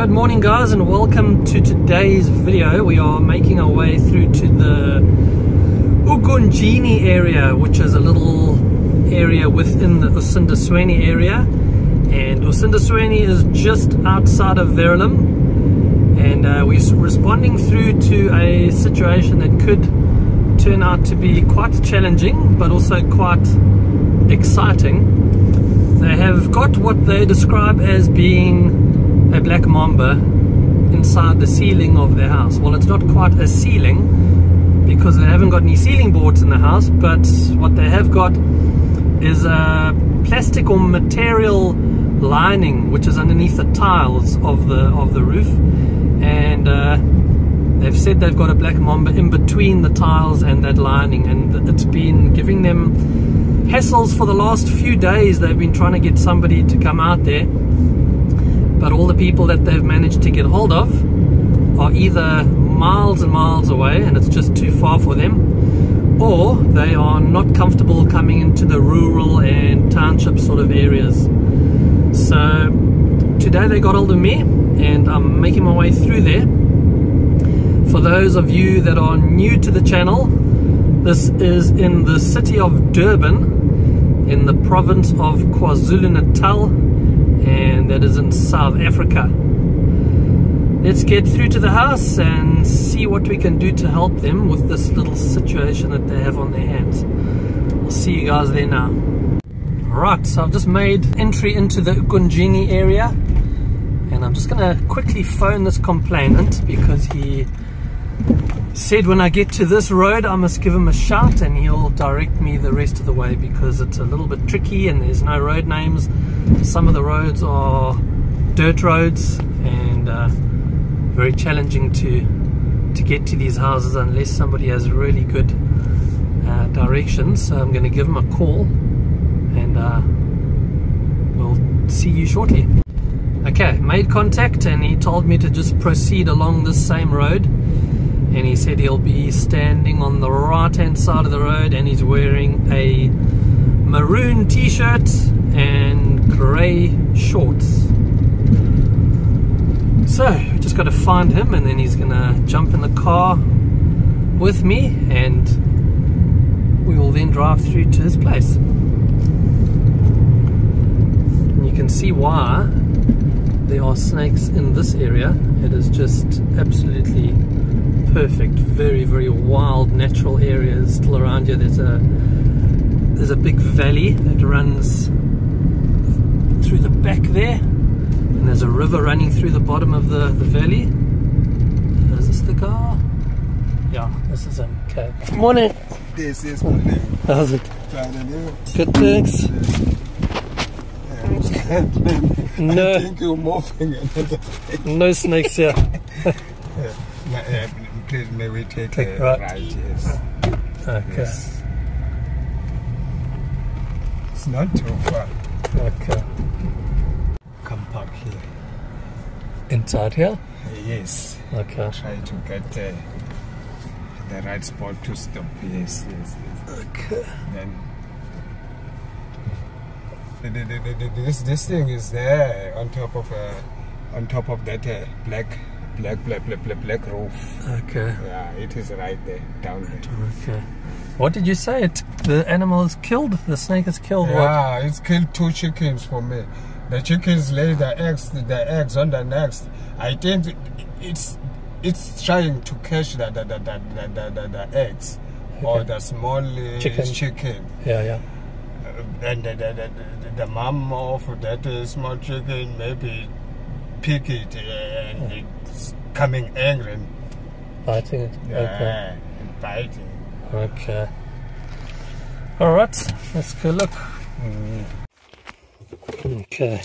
Good morning guys and welcome to today's video. We are making our way through to the Ugunjini area which is a little area within the Osindisweni area and Osindisweni is just outside of Verulam and uh, we're responding through to a situation that could turn out to be quite challenging but also quite exciting. They have got what they describe as being a black mamba inside the ceiling of their house. Well, it's not quite a ceiling because they haven't got any ceiling boards in the house, but what they have got is a plastic or material lining which is underneath the tiles of the of the roof and uh, They've said they've got a black mamba in between the tiles and that lining and it's been giving them hassles for the last few days. They've been trying to get somebody to come out there but all the people that they've managed to get hold of are either miles and miles away and it's just too far for them or they are not comfortable coming into the rural and township sort of areas. So today they got hold of me and I'm making my way through there for those of you that are new to the channel, this is in the city of Durban, in the province of KwaZulu-Natal, and that is in South Africa. Let's get through to the house and see what we can do to help them with this little situation that they have on their hands. I'll see you guys there now. Right, so I've just made entry into the Ugunjini area and I'm just going to quickly phone this complainant because he said when I get to this road I must give him a shout and he'll direct me the rest of the way because it's a little bit tricky and there's no road names. Some of the roads are dirt roads and uh, very challenging to to get to these houses unless somebody has really good uh, directions so I'm going to give him a call and uh, we'll see you shortly. Okay made contact and he told me to just proceed along this same road and he said he'll be standing on the right hand side of the road and he's wearing a maroon t-shirt and grey shorts. So just got to find him and then he's gonna jump in the car with me and we will then drive through to his place. And you can see why there are snakes in this area. It is just absolutely perfect, very, very wild natural areas still around you. There's a there's a big valley that runs through the back there, and there's a river running through the bottom of the, the valley. Is this the car? Yeah, this is him. Okay. Morning. This is morning. How's it? Fine and you? Good, thanks. No. I think you're another No snakes here. uh, Please, may we take, Take a right. right? Yes. Okay. yes. It's not too far. Okay. Come park here. Inside here? Yes. Okay. Try to get uh, the right spot to stop. Yes, yes, yes. Okay. Then the, the, the, the, this this thing is there on top of uh, on top of that uh, black black black black black black roof. Okay. Yeah, it is right there down there. Okay. What did you say? It, the animal is killed? The snake is killed? What? Yeah, it's killed two chickens for me. The chickens lay the eggs, the eggs on the nest. I think it's it's trying to catch the the the the, the, the, the eggs or the small uh, Chicken. chicken. Yeah, yeah. Uh, and the, the, the, the, the mom of that uh, small chicken maybe pick it uh, and it's coming angry and, Biting it. Okay. and biting. Okay. Alright, let's go look. Okay.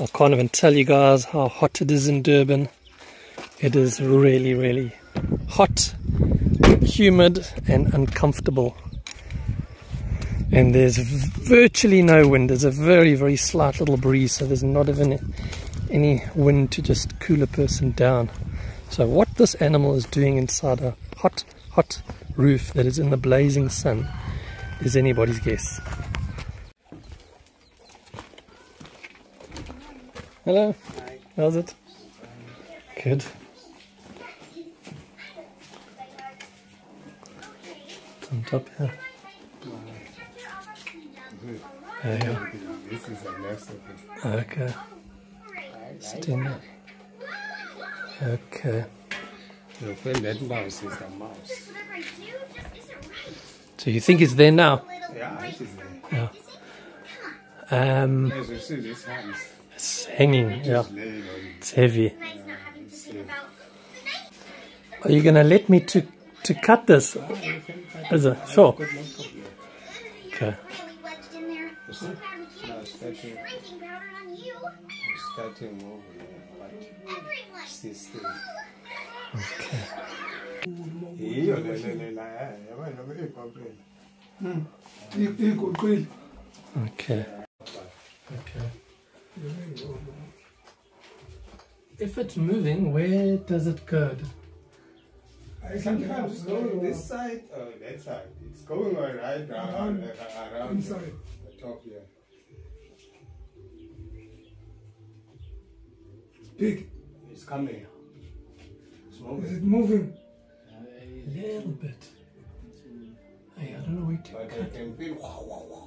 I can't even tell you guys how hot it is in Durban. It is really, really hot, humid, and uncomfortable. And there's virtually no wind. There's a very, very slight little breeze, so there's not even any wind to just cool a person down. So, what this animal is doing inside a hot, hot roof that is in the blazing sun is anybody's guess. Hello. How's it? Good. It's on top here. There you go. This is the next of it. Okay. Sitting there. Okay. The friend that mouse is the mouse. Whatever I do just isn't right. So you think it's there now? Yeah, it is there. Yeah. Um, As you see, this hands it's hanging. Yeah. It's heavy. Nice not having to think about the night. Are you gonna let me to to cut this? Is it? Sure. Okay. Really wedged in there. She probably can't use some shrinking powder on you. starting over there. But Everyone. stay still. Okay. Iyo le le le la eh yabona beyikomplela. iguqile Okay. Okay. If it's moving, where does it go? I sometimes it's going this side or that side. It's going all right around, uh, around the top here. Big It's coming. It's is moving. it moving A little bit. Hey, I don't know where to But I cut. can feel wow, wow, wow.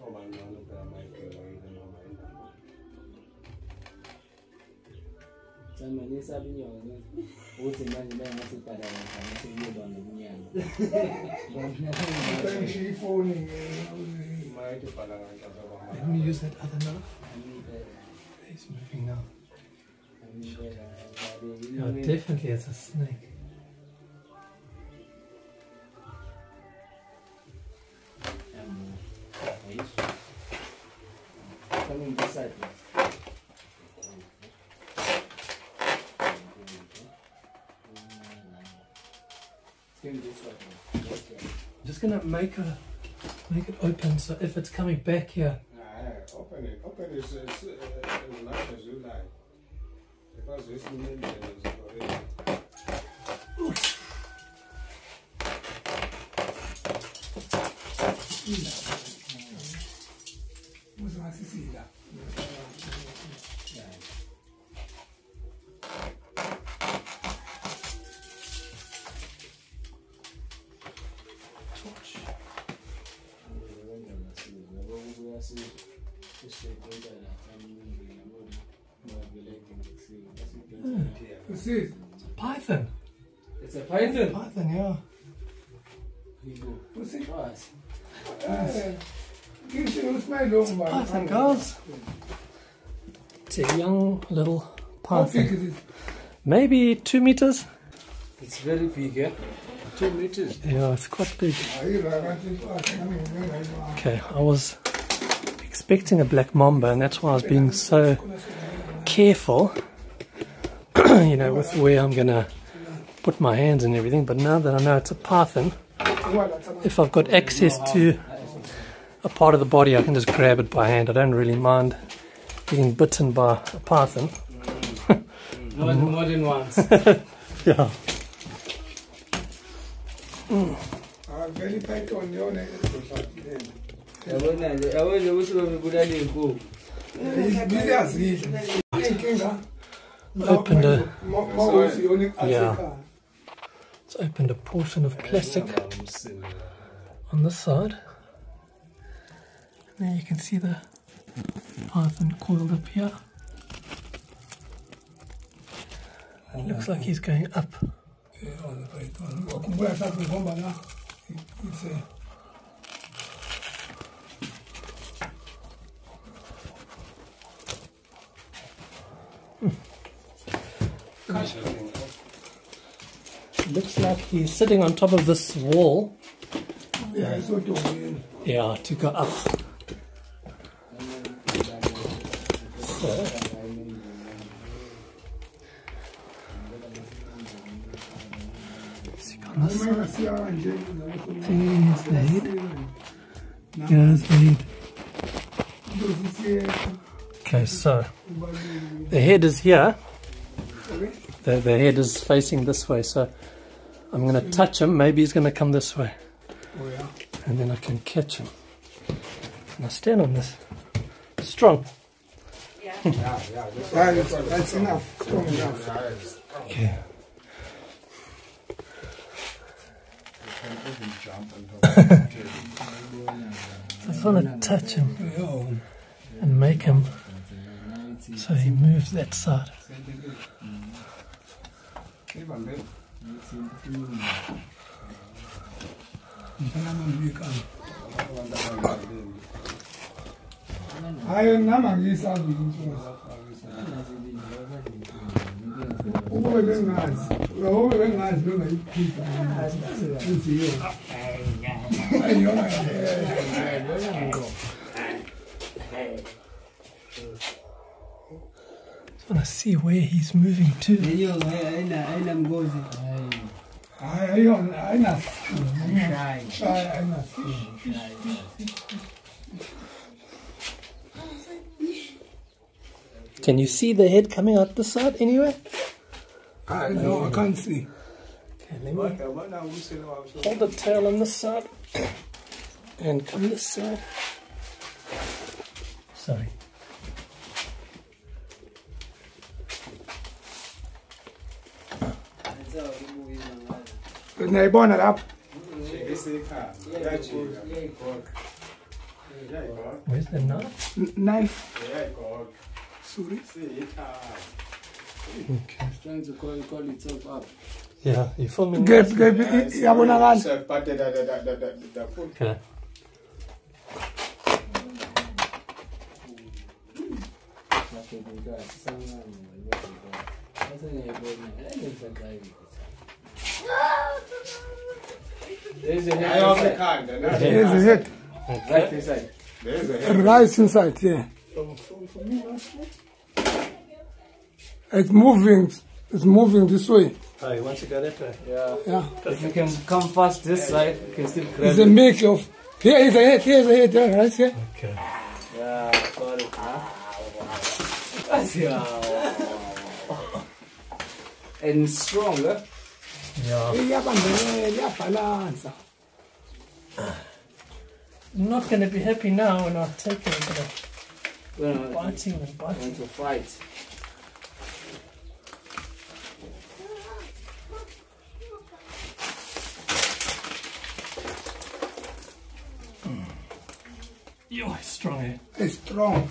Oh my God, look at my girl, even on my Zamani esaba inyongo ukuthi manje bengasibhadala ngami sekuyeba ngobunyanga. ngishiya ifoni Might have fallen on top of Let me use that other knife. It's moving now. Yeah, definitely it's a snake. Coming. I'm just gonna make a make it open so if it's coming back here. It. Open it as, as, uh, as you like. Because is already. Usizi Python. It's a python. Python, yeah. usizi What? ngishilo usimayile lo Python, guys. It's a young little how big python. is it Maybe two meters. It's very big, yeah. Two meters. Yeah, it's quite big. ayira kanti impahla nami ngingayibamba Okay, I was expecting a black mamba, and that's why I was being so careful, you know, with where I'm gonna put my hands and everything. But now that I know it's a python, if I've got access to a part of the body, I can just grab it by hand. I don't really mind getting bitten by a python. More, more than once. Yeah. very python yona Yabona nje, yabona ukuthi bebulala iy'nkukhu. ngiyazidla inkinga Opened a, Yeah. it's opened a portion of plastic on this side. And there you can see the python coiled up here. It looks like he's going up. wakhumbula mhlawumbe ngihomba la it's a Looks like he's sitting on top of this wall. yeah Yeah, to go up. So, see on this uma ngasiya kanje There's the head. Here's the head. Okay, so the head is here. The, the head is facing this way, so I'm going to touch him. Maybe he's going to come this way, oya and then I can catch him. And I stand on this. strong. Yeah, it's, that's enough. Strong enough. Okay. I just want to touch him and make him so he moves that side. Valeu. Eu sinto que. hayo namangiyisazi ukube bengazi ukube bengazi bengayikhipha inziyo ayiyona want to see where he's moving to. hiyo haina haina ngozi hayi ayiyona ayina hayi ayina Can you see the head coming out the side anyway? I no I can't see Okay, let me hold the tail on this side and come this side. Sorry. Niyayibona lapho Where's the knife? N- knife sorry Okay. trying to call, call itself up Yeah, you filming? kephi kephi iyabonakala But the, the, the, the, the, the food Okay. There's a I also can't. there's a head right inside. There's a head. right inside yeah it's moving it's moving this way Oh, you want it, go that way? Yeah. yeah If you can come fast this side, you can still grab it's a mix of here is a head here is a head yeah, right here Okay. Yeah, sorry. Huh? yeah. And strong, huh? Yeah. Iyabambelela I'm not going to be happy now when I take it, but I'm Well, biting and I biting. want to fight. Yo, it's strong, eh? it's strong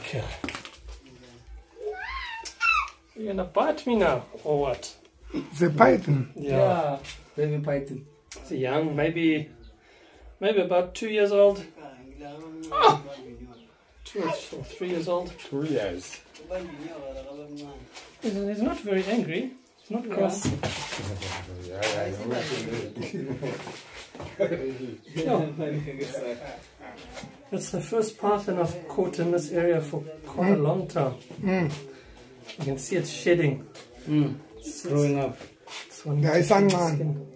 Okay. You're going to bite me now, or what? The a python Yeah. Baby python. It's young, maybe, maybe about two years old. Ah! Two or three years old. Two years. He's, he's not very angry. He's not cross. Yeah, yeah, It's the first python I've caught in this area for quite a long time. You can see it's shedding. Mm. It's, Growing up. it's one Yeah, it's different unman. skin.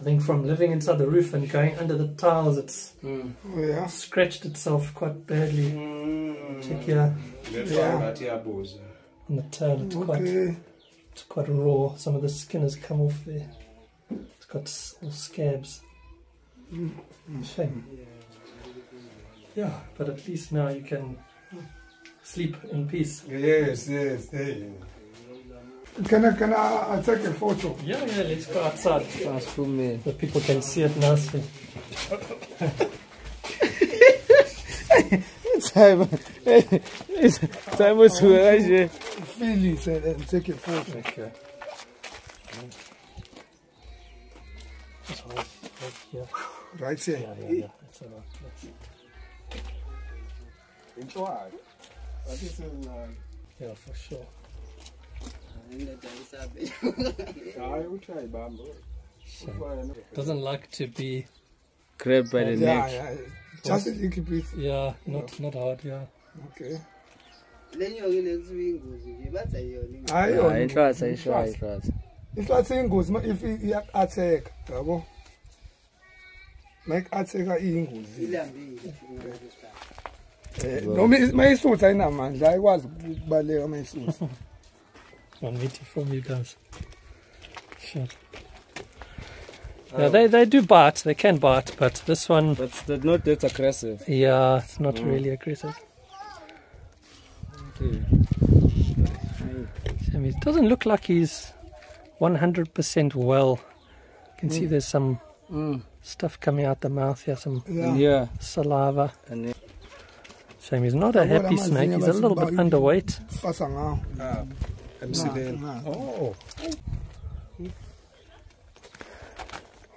I think from living inside the roof and going under the tiles, it's Mm. oh, yeah scratched itself quite badly. Check here Yeah. on the tail. It's quite okay it's quite raw. Some of the skin has come off there. It's got s- all scabs. Shame. Yeah, but at least now you can sleep in peace. Yes, yes, hey. can I can I, I take a photo Yeah, yeah, let's go outside. Transform me. The people can see it nicely. Time. Time was to feel it and, and take a photo Okay. Just hold, hold here. right here Yeah, yeah, yeah. That's all right. That's- It's what? What is it like? Yeah, for sure. I will try bamboo. Doesn't like to be, Grabbed by the yeah neck. yeah just a little bit yeah, not not hard, yeah. okay hayi inhlanhla ayishaya inhlanhla. inhlanhla iyingozi ma- if iya-attack yabo ma ik-attack-a iyingozi Eh, Eh, noma i- ma isutha ayinamandla ayikwazi ukubaleka ma isutha Want me to film you guys? Sure. Yeah, um, they, they do bite, they can bite, but this one, But they're not that aggressive. yeah, it's not mm. really aggressive. Okay. I mean, it doesn't look like he's 100% well. You can see mm. there's some Mm. stuff coming out the mouth here, some Yeah. Yeah. saliva. And Shame he's not a happy snake, he's a little bit underweight. Fasa ngawo. emsileni. Nah, nah. Oh.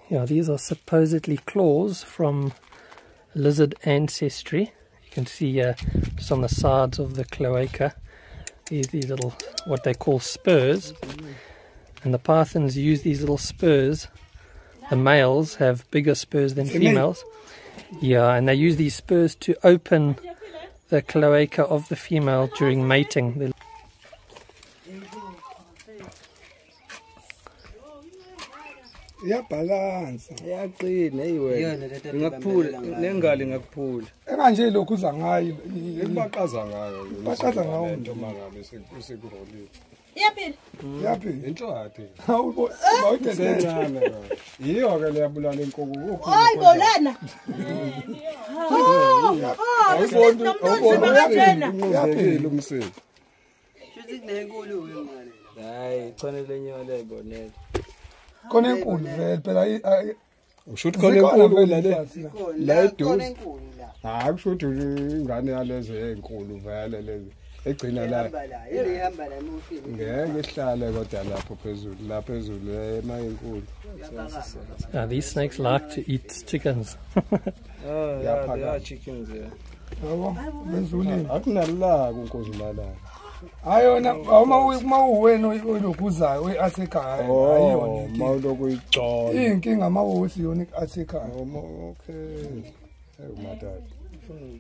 Yeah, these are supposedly claws from lizard ancestry. You can see uh, just on the sides of the cloaca these, these little, what they call spurs. And the pythons use these little spurs. The males have bigger spurs than females. Yeah, and they use these spurs to open the cloaca of the female during mating. They- Iyabhalansa. iyaqina eyiwe ingakuphula nengalo ingakuphula Ekanje lokhu uza ngayo. ebaqaza ngayo Baqaza ngayo. nto mangabe iyaphila iyaphila inhlwathi awubo awudedelana yiyo ke leyabulala inkuku hayi bolana. Awuboni awuboni umsebenzi shuthi kunenkulu ke manje. Hayi chanele enyola ayibonela khona enkulu vele phela ushuthi khona enkulu la le. la. Eduze hayi kushuthi ingane yalezo ezinkulu vele lezi. Egcina la ngeke ihlale kodwa lapho phezulu la phezulu emayinkulu Uh, these snakes like to eat chickens. oh yeah, yeah they they are are chickens yeah Yabo, benzulile. akunalaka unkozi malaka Hayi yona uma uma uwena olokuzayo uyi-asekhaya oh ayiyona mawuloku icola iy'nkinga uma yona i-asekhaya okay hey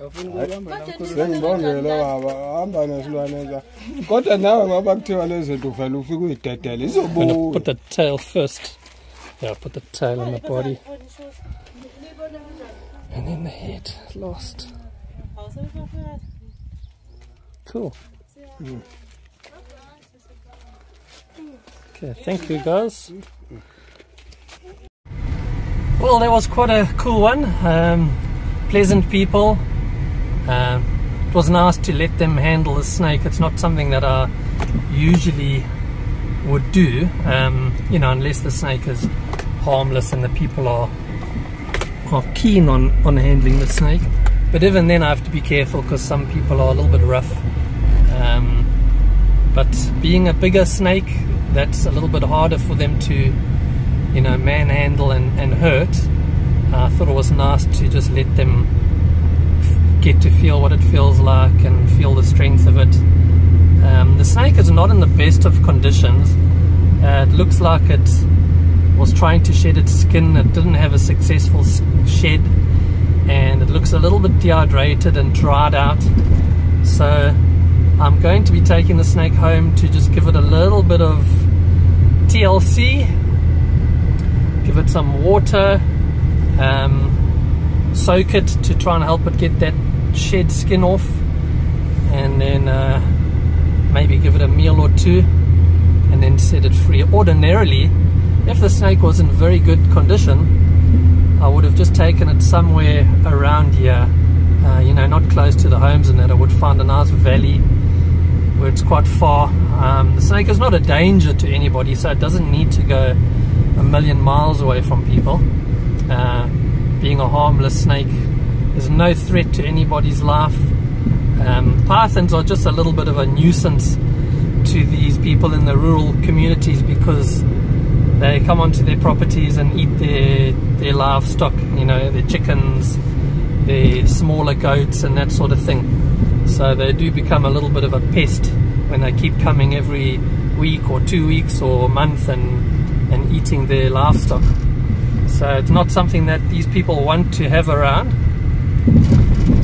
umatata Quads. awufuni ukuhamba namkhulu sengibongela baba hamba nesilwane kodwa nawe ngoba kuthiwa lezi zinto uvele ufike uyidedele I'm gonna izobuya put the tail first. Yeah, put the tail on the body. And then the head last. Cool. Okay, thank you guys. Well, that was quite a cool one. Um, pleasant people. Um, it was nice to let them handle the snake. It's not something that I usually would do, um, you know, unless the snake is harmless and the people are are keen on, on handling the snake. But even then, I have to be careful because some people are a little bit rough. Um, but being a bigger snake, that's a little bit harder for them to, you know, manhandle and, and hurt. I thought it was nice to just let them get to feel what it feels like and feel the strength of it. Um, the snake is not in the best of conditions. Uh, it looks like it was trying to shed its skin. It didn't have a successful shed, and it looks a little bit dehydrated and dried out. So I'm going to be taking the snake home to just give it a little bit of TLC, give it some water, um, soak it to try and help it get that shed skin off, and then uh, maybe give it a meal or two, and then set it free. Ordinarily, if the snake was in very good condition, I would have just taken it somewhere around here, uh, you know, not close to the homes and that. I would find a nice valley where it's quite far. Um, the snake is not a danger to anybody, so it doesn't need to go a million miles away from people. Uh, being a harmless snake is no threat to anybody's life. Um, pythons are just a little bit of a nuisance to these people in the rural communities because they come onto their properties and eat their their livestock, you know, their chickens, their smaller goats and that sort of thing. So they do become a little bit of a pest when they keep coming every week or two weeks or a month and and eating their livestock. So it's not something that these people want to have around.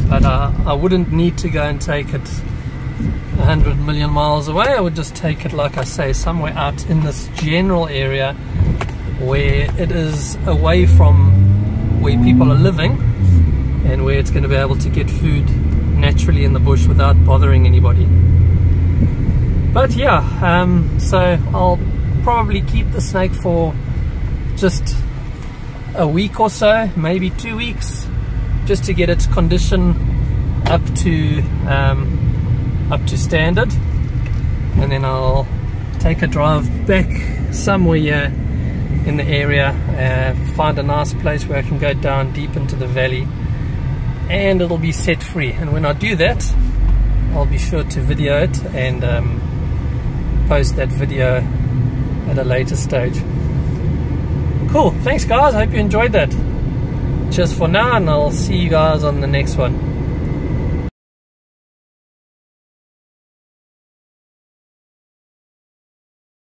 But uh, I wouldn't need to go and take it 100 million miles away. I would just take it, like I say, somewhere out in this general area where it is away from where people are living and where it's going to be able to get food naturally in the bush without bothering anybody. But yeah, um, so I'll probably keep the snake for just a week or so, maybe two weeks, just to get its condition up to um, up to standard, and then I'll take a drive back somewhere here in the area, uh, find a nice place where I can go down deep into the valley, and it'll be set free. And when I do that, I'll be sure to video it and um, post that video at a later stage. Cool. Thanks, guys. I hope you enjoyed that. Just for now, and I'll see you guys on the next one.